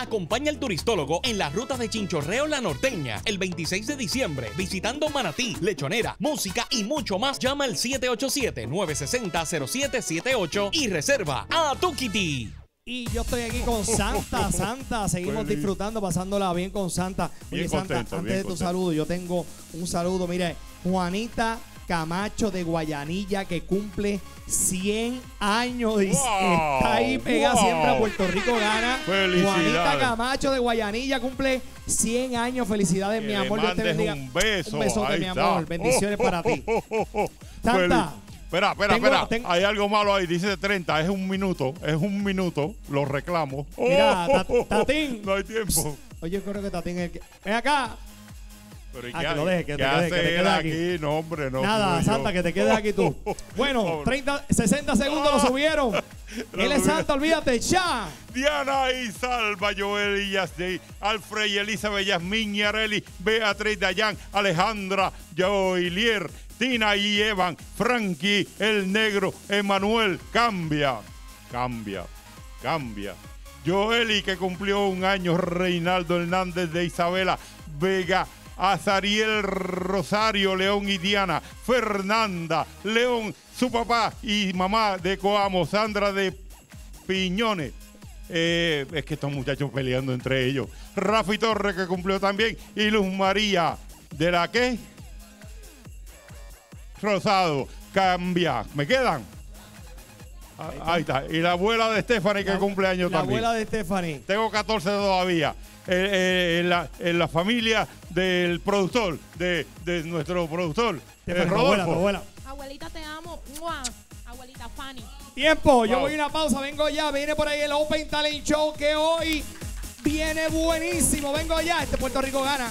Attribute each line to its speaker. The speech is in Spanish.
Speaker 1: Acompaña al turistólogo en la ruta de Chinchorreo La Norteña el 26 de diciembre, visitando Manatí, Lechonera, música y mucho más. Llama al 787-960-0778 y reserva a tu Kitty.
Speaker 2: Y yo estoy aquí con Santa, Santa. Seguimos
Speaker 3: Feliz.
Speaker 2: disfrutando, pasándola bien con Santa. Oye,
Speaker 3: Bien
Speaker 2: Santa,
Speaker 3: contento,
Speaker 2: antes
Speaker 3: bien
Speaker 2: de tu
Speaker 3: contento.
Speaker 2: saludo, yo tengo un saludo. Mire, Juanita Camacho de Guayanilla que cumple 100 años. Dice,
Speaker 3: Wow,
Speaker 2: está ahí pega
Speaker 3: wow.
Speaker 2: siempre a Puerto Rico gana. Juanita Camacho de Guayanilla cumple 100 años. Felicidades,
Speaker 3: Que
Speaker 2: mi amor. Dios te bendiga.
Speaker 3: un beso.
Speaker 2: Un besote, mi amor. Bendiciones
Speaker 3: Oh,
Speaker 2: para
Speaker 3: oh,
Speaker 2: ti.
Speaker 3: oh, Feliz. Espera, espera, espera.
Speaker 2: tengo-
Speaker 3: Hay algo malo ahí. Dice 30. Es un minuto. Es un minuto. Lo reclamo.
Speaker 2: Mira, Ta- Tatín.
Speaker 3: No hay tiempo.
Speaker 2: Oye, yo creo que Tatín es el que. Ven acá.
Speaker 3: Pero ¿y
Speaker 2: Ah, que lo deje, que
Speaker 3: ¿Qué
Speaker 2: te quede- que te
Speaker 3: hace
Speaker 2: quede
Speaker 3: él
Speaker 2: aquí.
Speaker 3: aquí? No, hombre, no.
Speaker 2: Nada,
Speaker 3: no,
Speaker 2: Santa, que te quedes aquí tú. Bueno,
Speaker 3: Pobre.
Speaker 2: 30, 60 segundos lo subieron. Él es. Santa, olvídate, ya.
Speaker 3: Diana y Salva, Joel y Yasdey, Alfred y Elizabeth, Yasmín y Areli, Beatriz Dayan, Alejandra, Joilier, Tina y Evan, Frankie, el negro, Emanuel, cambia, cambia, cambia. Joeli que cumplió un año, Reinaldo Hernández de Isabela, Vega, Azariel Rosario, León y Diana, Fernanda, León, su papá y mamá de Coamo, Sandra de Piñones. Eh, es que estos muchachos peleando entre ellos. Rafi Torres que cumplió también. Y Luz María. ¿De la qué? Rosado. Cambia. ¿Me quedan? Ah, Ahí está. Y la abuela de Stephanie que cumple años
Speaker 2: La
Speaker 3: también.
Speaker 2: abuela de Stephanie.
Speaker 3: Tengo 14 todavía. Eh, eh, en, la, en la familia del productor, de, de nuestro productor, eh,
Speaker 2: Stephanie, abuela, tu
Speaker 3: Rodolfo.
Speaker 2: abuela.
Speaker 4: Abuelita, te amo. ¡Mua! Abuelita Fanny.
Speaker 2: Tiempo, yo
Speaker 3: Wow.
Speaker 2: voy a una pausa, vengo ya, viene por ahí el Open Talent Show que hoy viene buenísimo. Vengo ya, este Puerto Rico gana.